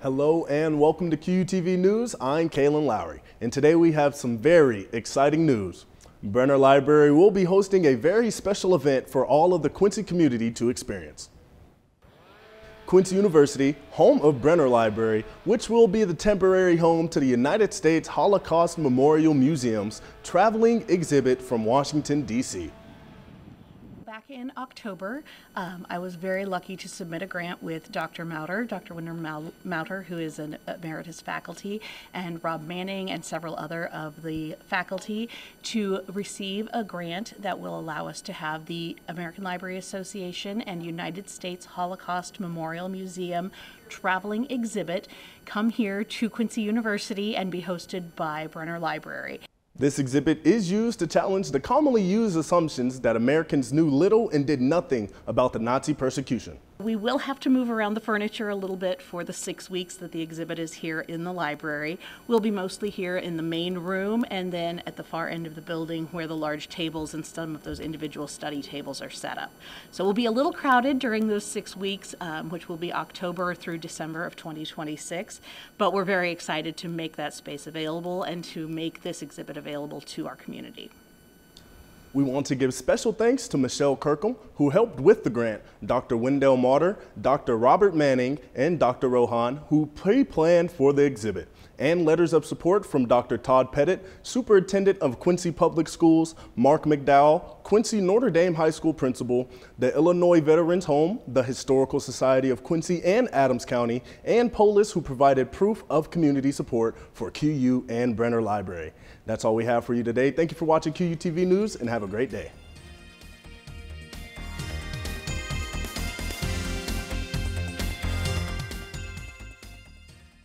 Hello and welcome to QUTV News. I'm Kalen Lowry, and today we have some very exciting news. Brenner Library will be hosting a very special event for all of the Quincy community to experience. Quincy University, home of Brenner Library, which will be the temporary home to the United States Holocaust Memorial Museum's traveling exhibit from Washington, D.C in October, um, I was very lucky to submit a grant with Dr. Mauter, Dr. Wendell Mauter, who is an emeritus faculty, and Rob Manning and several other of the faculty to receive a grant that will allow us to have the American Library Association and United States Holocaust Memorial Museum traveling exhibit come here to Quincy University and be hosted by Brenner Library. This exhibit is used to challenge the commonly used assumptions that Americans knew little and did nothing about the Nazi persecution. We will have to move around the furniture a little bit for the six weeks that the exhibit is here in the library. We'll be mostly here in the main room and then at the far end of the building where the large tables and some of those individual study tables are set up. So we'll be a little crowded during those six weeks, um, which will be October through December of 2026. But we're very excited to make that space available and to make this exhibit available to our community. We want to give special thanks to Michelle Kirkham, who helped with the grant, Dr. Wendell Mauter, Dr. Robert Manning, and Dr. Rohan, who pre-planned for the exhibit, and letters of support from Dr. Todd Pettit, Superintendent of Quincy Public Schools, Mark McDowell, Quincy Notre Dame High School Principal, the Illinois Veterans Home, the Historical Society of Quincy and Adams County, and Polis, who provided proof of community support for QU and Brenner Library. That's all we have for you today. Thank you for watching QUTV News and have a great day.